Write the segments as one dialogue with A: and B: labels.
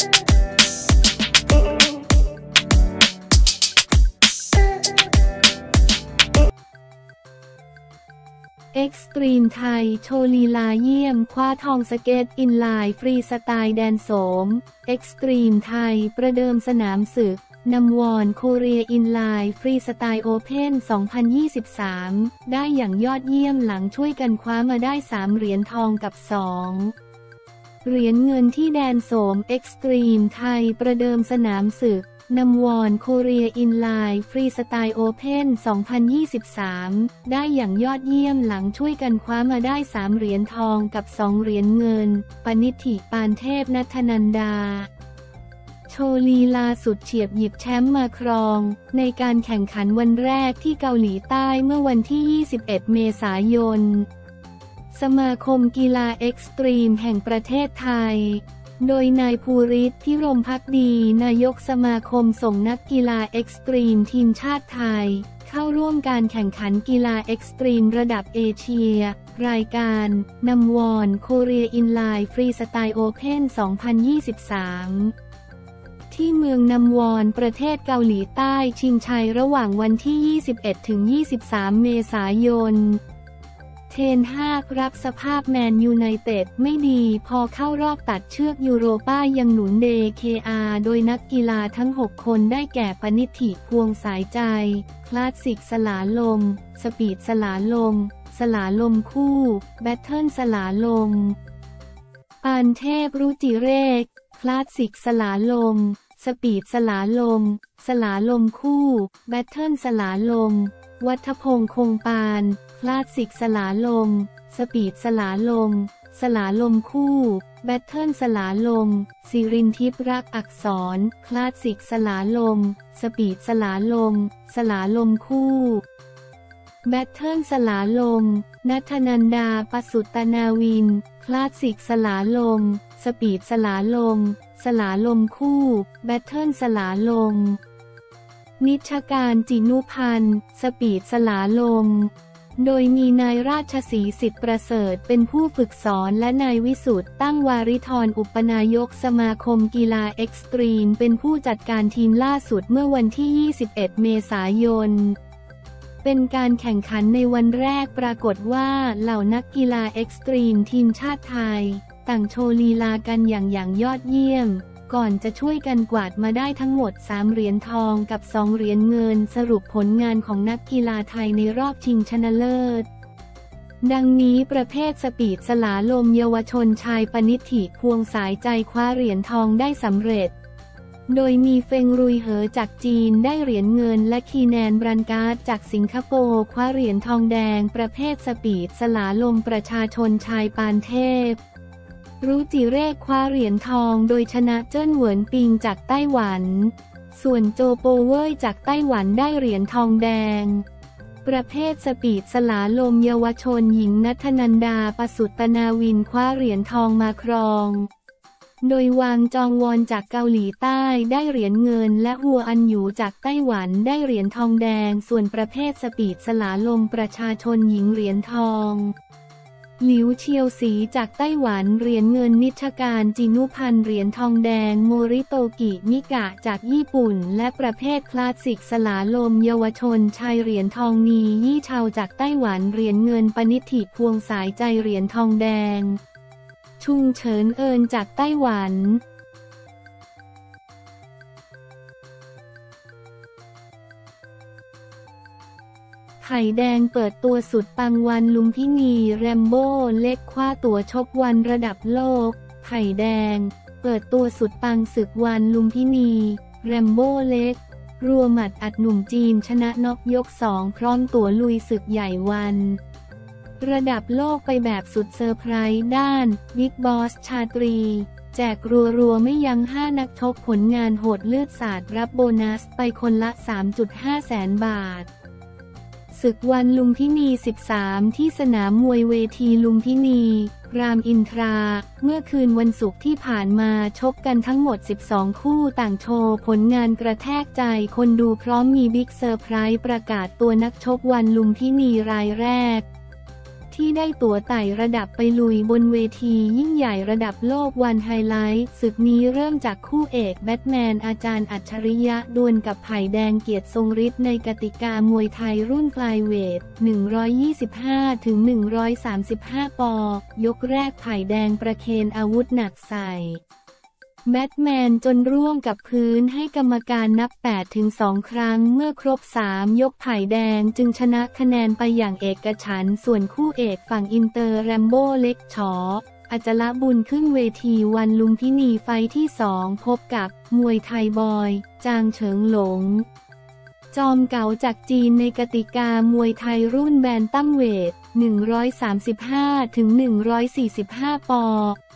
A: เอ็กซ์ตรีมไทย โชว์ลีลาเยี่ยม คว้าทองสเก็ตอินไลน์ฟรีสไตล์แดนโสม เอ็กซ์ตรีมไทย ประเดิมสนามศึกนำวอนโคเรียอินไลน์ฟรีสไตล์โอเพน2023 ได้อย่างยอดเยี่ยมหลังช่วยกันคว้ามาได้ 3 เหรียญทองกับ 2 เหรียญเงินที่แดนโสมเอ็กซ์ตรีมไทยประเดิมสนามศึกนำวอนโคเรียอินไลน์ฟรีสไตล์โอเพน2023 ได้อย่างยอดเยี่ยมหลังช่วยกันคว้ามาได้ 3 เหรียญทองกับ 2 เหรียญเงิน ปณิธิปานเทพนัทนันดา โชลีลาสุดเฉียบหยิบแชมป์มาครอง ในการแข่งขันวันแรกที่เกาหลีใต้เมื่อวันที่ 21 เมษายน สมาคมกีฬาเอ็กซ์ตรีมแห่งประเทศไทย โดยนายภูริศพิรมพักดี นายกสมาคมส่งนักกีฬาเอ็กซ์ตรีมทีมชาติไทย เข้าร่วมการแข่งขันกีฬาเอ็กซ์ตรีมระดับเอเชีย รายการนำวอนโคเรียอินไลน์ฟรีสไตล์โอเพน2023ที่เมืองนำวอน ประเทศเกาหลีใต้ชิงชัยระหว่างวันที่ 21-23 เมษายน เทนฮากรับสภาพแมนยูไนเต็ดไม่ดีพอเข้ารอบตัดเชือกยูโรป้ายังหนุนเดเคอาโดยนักกีฬาทั้ง 6 คนได้แก่ปณิธิพวงสายใจ คลาสสิกสลาลม สปีดสลาลม สลาลมคู่ แบทเทิลสลาลม ปานเทพรุจิเรก คลาสสิกสลาลม สปีดสลาลม สลาลมคู่ แบทเทิลสลาลม วัฒพงคงปาน คลาสสิกสลาลม สปีดสลาลม สลาลมคู่ แบทเทิลสลาลม สิรินทิพรักอักษร คลาสสิกสลาลม สปีดสลาลม สลาลมคู่แบทเทิลสลาลม นัทนันดาปสุตตนาวิน คลาสสิกสลาลม สปีดสลาลม สลาลมคู่ แบทเทิลสลาลม นิชการจินุพันธ์ สปีดสลาลม โดยมีนายราชสีสิทธิประเสริฐเป็นผู้ฝึกสอนและนายวิสุทธ์ตั้งวาริธรอุปนายกสมาคมกีฬาเอ็กซ์ตรีม เป็นผู้จัดการทีมล่าสุดเมื่อวันที่ 21 เมษายน เป็นการแข่งขันในวันแรกปรากฏว่าเหล่านักกีฬาเอ็กซ์ตรีมทีมชาติไทย ต่างโชว์ลีลากันอย่างอย่างยอดเยี่ยม ก่อนจะช่วยกันกวาดมาได้ทั้งหมด 3 เหรียญทองกับ 2 เหรียญเงิน สรุปผลงานของนักกีฬาไทยในรอบชิงชนะเลิศ ดังนี้ประเภทสปีดสลาลมเยาวชนชายปณิธิพวงสายใจคว้าเหรียญทองได้สำเร็จ โดยมีเฟงรุยเหอจากจีนได้เหรียญเงิน และคีแนนบรันการ์ดจากสิงคโปร์คว้าเหรียญทองแดง ประเภทสปีดสลาลมประชาชนชายปานเทพ รุจิเรกคว้าเหรียญทองโดยชนะเจิ้นเหวินปิงจากไต้หวัน ส่วนโจโปเว่ยจากไต้หวันได้เหรียญทองแดง ประเภทสปีดสลาลมเยาวชนหญิงนัทนันดาปสุตนาวินคว้าเหรียญทองมาครอง โดยวางจองวอนจากเกาหลีใต้ได้เหรียญเงิน และหัวอันอยู่จากไต้หวันได้เหรียญทองแดง ส่วนประเภทสปีดสลาลมประชาชนหญิงเหรียญทอง หลิวเชียวสีจากไต้หวันเหรียญเงินนิชการจินุพันธ์เหรียญทองแดงโมริโตกิมิกะจากญี่ปุ่น และประเภทคลาสสิกสลาลมเยาวชนชายเหรียญทองนียี่ชาวจากไต้หวันเหรียญเงินปณิธิพวงสายใจเหรียญทองแดง ชุงเฉินเอินจากไต้หวัน ไข่แดงเปิดตัวสุดปัง ONE ลุมพินีแรมโบ้เล็กคว้าตั๋วชก ONE ระดับโลกไข่แดง เปิดตัวสุดปังศึก ONE ลุมพินีแรมโบ้เล็ก รัวหมัดอัดหนุ่มจีนชนะน็อกยกสองพร้อมตั๋วลุยศึกใหญ่ ONE ระดับโลกไปแบบสุดเซอร์ไพรส์ด้านบิ๊กบอสชาตรี แจกรัวๆไม่ยั้ง5 นักชกผลงานโหดเลือดสาดรับโบนัสไปคนละ 3.5 แสนบาท ศึก ONE ลุมพินี 13 ที่สนามมวยเวทีลุมพินี รามอินทรา เมื่อคืนวันศุกร์ที่ผ่านมาชกกันทั้งหมด 12 คู่ต่างโชว์ผลงานกระแทกใจคนดูพร้อมมี big surprise ประกาศตัวนักชก ONE ลุมพินีรายแรก ที่ได้ตั๋วไต่ระดับไปลุยบนเวทียิ่งใหญ่ระดับโลก ONE ไฮไลท์ศึกนี้เริ่มจากคู่เอกแบทแมนอาจารย์อัจฉริยะดวลกับไผ่แดงเกียรติทรงฤทธิ์ในกติกามวยไทยรุ่นฟลายเวท 125 ถึง 135 ปอ ยกแรกไผ่แดงประเคนอาวุธหนักใส่ แบทแมนจนร่วงกับพื้นให้กรรมการนับ 8 ถึง 2 ครั้งเมื่อครบ 3 ยกไผ่แดงจึงชนะคะแนนไปอย่างเอกฉันท์ส่วนคู่เอกฝั่งอินเตอร์แรมโบ้เล็กชออัจละบุญขึ้นเวที ONE ลุมพินี fight ที่2พบกับมวยไทยบอย จางเฉิงหลง จอมเก่าจากจีนในกติกามวยไทยรุ่นแบนตั้มเวท 135ถึง145 ปอ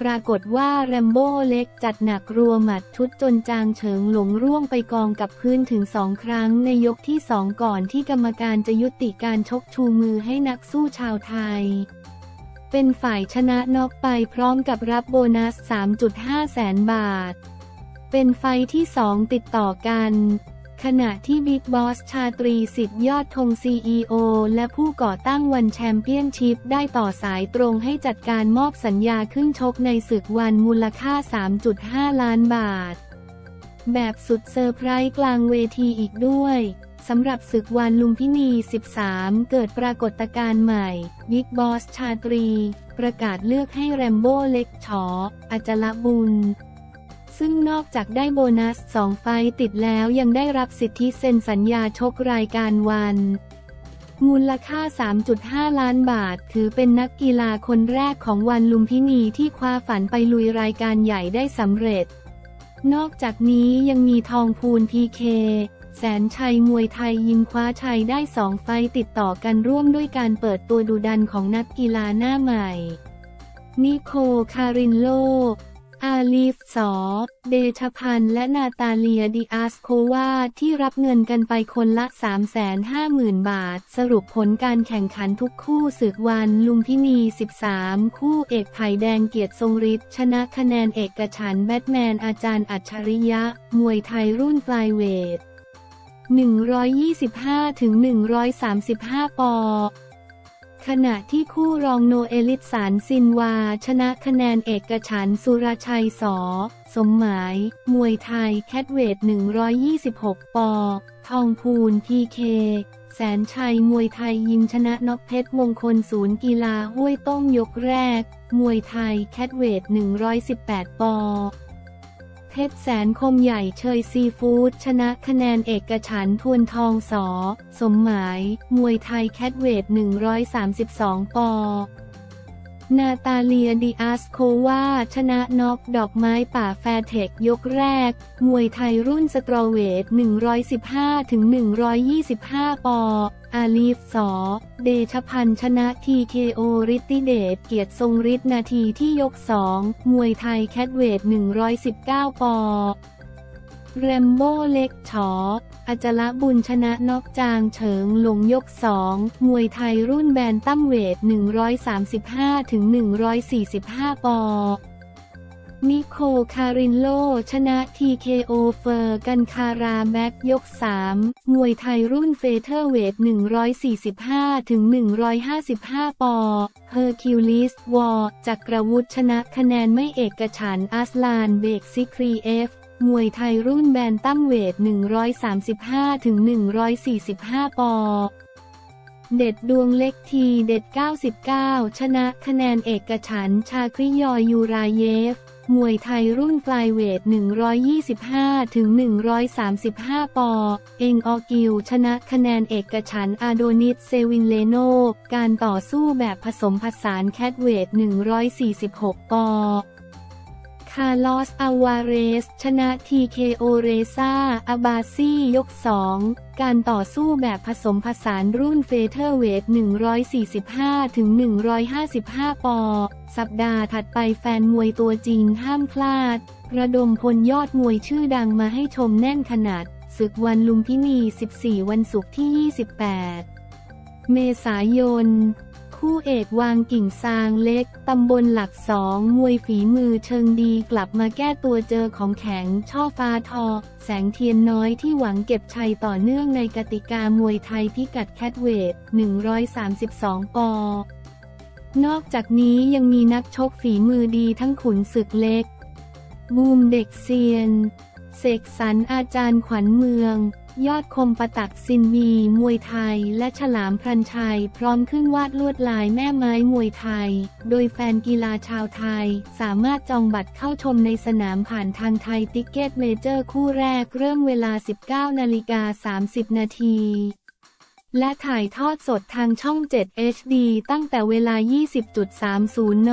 A: ปรากฏว่าแรมโบ้เล็กจัดหนักรัวหมัดชุดจนจางเฉิงหลงร่วงไปกองกับพื้นถึงสองครั้งในยกที่สองก่อนที่กรรมการจะยุติการชกชูมือให้นักสู้ชาวไทย เป็นฝ่ายชนะน็อกไปพร้อมกับรับโบนัส 3.5 แสนบาท เป็น fight ที่สองติดต่อกัน ขณะที่ big boss ชาตรีสิทธิยอดธง CEO และผู้ก่อตั้ง ONE Championship ได้ต่อสายตรงให้จัดการมอบสัญญาขึ้นชกในศึก ONE มูลค่า 3.5 ล้านบาท แบบสุดเซอร์ไพรส์กลางเวทีอีกด้วยสำหรับศึก ONE ลุมพินี 13 เกิดปรากฏการณ์ใหม่big boss ชาตรี ประกาศเลือกให้แรมโบ้เล็กชออาจละบุญ ซึ่งนอกจากได้โบนัส 2 fight ติดแล้วยังได้รับสิทธิเซ็นสัญญาชกรายการ ONE มูลค่า 3.5 ล้านบาท ถือเป็นนักกีฬาคนแรกของ ONE ลุมพินีที่คว้าฝันไปลุยรายการใหญ่ได้สำเร็จ นอกจากนี้ยังมีทองพูนพีเคแสนชัยมวยไทยยิงคว้าชัยได้สอง fightติดต่อกันร่วมด้วยการเปิดตัวดูดันของนักกีฬาหน้าใหม่ นิโค คารินโล อาลีฟสอเดชพันธ์และนาตาเลียดิอาสโควาที่รับเงินกันไปคนละ 350,000 บาท สรุปผลการแข่งขันทุกคู่ศึกวันลุมพินี 13 คู่เอกไผ่แดงเกียรติทรงฤทธิ์ชนะคะแนนเอกฉันแบทแมนอาจารย์อัจฉริยะ มวยไทยรุ่นฟลายเวท125-135 ปอ ขณะที่คู่รองโนเอลิสานซินวา ชนะคะแนนเอกฉันท์สุรชัยสอ สมหมาย มวยไทย catchweight 126 ปอ ทองพูนพีเค แสนชัยมวยไทยยิมชนะน็อกเพชรมงคลศูนย์กีฬาห้วยต้มยกแรก มวยไทย catchweight 118 ปอ เพชรแสนคมใหญ่เชยซีฟู้ดชนะคะแนนเอกฉันท์ทวนทองสอ สมหมาย มวยไทย catchweight 132 ปอ นาตาเลียดิอาสโควาชนะน็อกดอกไม้ป่าแฟร์เท็กซ์ยกแรก มวยไทยรุ่น strawweight 115-125 ปอ อาลีฟสอ เดชพันธ์ชนะ TKOริติเดชเกียรติทรงฤทธิ์นาทีที่ยกสองมวยไทย catchweight 119 ปอแรมโบ้เล็กชออจละบุญชนะน็อกจางเฉิงลงยกสองมวยไทยรุ่น bantamweight 135-145 ปอ นิโคคารินโล ชนะ TKO เฟอร์กันคาราแบ็กยก 3 มวยไทยรุ่น featherweight 145 ถึง 155 ปอ เฮอร์คิวลิส วอจักรวุฒชนะคะแนนไม่เอกฉันท์อัสลานเบกซิครีเอฟมวยไทยรุ่น bantamweight 135 ถึง 145 ปอเด็ดดวงเล็กทีเด็ด 99 ชนะคะแนนเอกฉันท์ชาคริยอยูราเยฟ มวยไทยรุ่น flyweight 125 ถึง 135 ปอ เองออกิว ชนะคะแนนเอกฉันท์อาโดนิสเซวินเลโน การต่อสู้แบบผสมผสาน catchweight 146 ปอคาร์ลอสอาวาเรส ชนะ TKO เรซาอาบาซี่ยก 2 การต่อสู้แบบผสมผสานรุ่น featherweight 145ถึง155 ปอ สัปดาห์ถัดไปแฟนมวยตัวจริงห้ามพลาด ระดมพลยอดมวยชื่อดังมาให้ชมแน่นขนาด ศึก ONE ลุมพินี 14 วันศุกร์ที่ 28 เมษายน คู่เอกวางกิ่งซางเล็ก ตำบลหลักสองมวยฝีมือเชิงดีกลับมาแก้ตัวเจอของแข็ง ช่อฟ้าทอ แสงเทียนน้อยที่หวังเก็บชัยต่อเนื่องในกติกามวยไทยพิกัด catchweight 132 ปอนอกจากนี้ยังมีนักชกฝีมือดีทั้งขุนศึกเล็ก บูมเด็กเซียน เสกสรรอาจารย์ขวัญเมือง ยอดคมประตักซินมี มวยไทย และฉลามพรันชัย พร้อมขึ้นวาดลวดลายแม่ไม้มวยไทย โดยแฟนกีฬาชาวไทย สามารถจองบัตรเข้าชมในสนามผ่านทางไทยติกเก็ตเมเจอร์คู่แรกเริ่มเวลา 19นาฬิกา30 นาทีและถ่ายทอดสดทางช่อง 7 HD ตั้งแต่เวลา 20.30 น